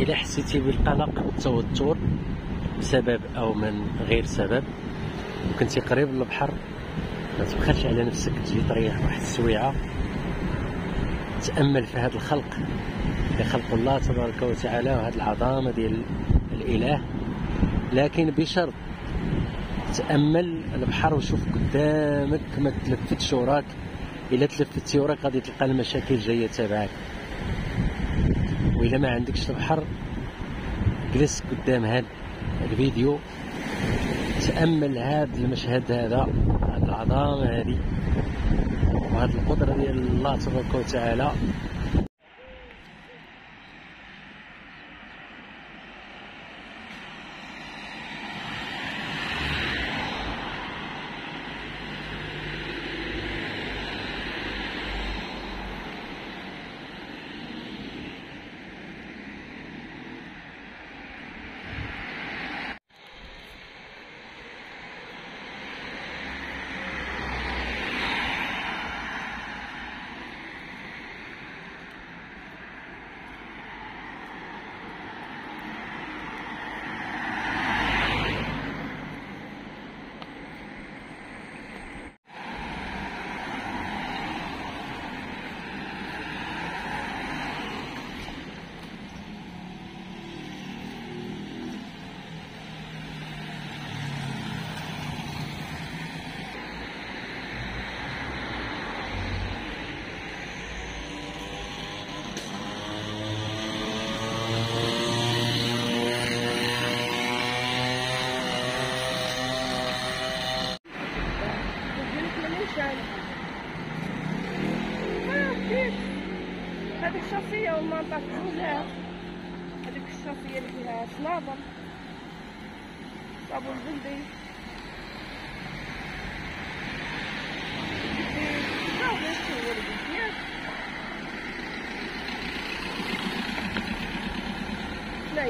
إلا حسيتي بالقلق والتوتر بسبب أو من غير سبب؟ وكنتي قريب للبحر ما تبخلش على نفسك تجي تريح واحد السويعة. تأمل في هذا الخلق خلق الله تبارك وتعالى وهذه العظامة ديال الإله. لكن بشرط تأمل البحر وشوف قدامك ما تلفتش وراك. إلا تلفتي وراك غادي تلقى المشاكل جاية تبعك. وإلا ما عندكش البحر جلس قدام هذا الفيديو تأمل هذا المشهد هذا هذه العظامة هذه وهذه القدرة ديال الله تبارك وتعالى. الشخصية والمنطقة كلها هذيك الشخصية اللي فيها صنابل صابون بلدي لا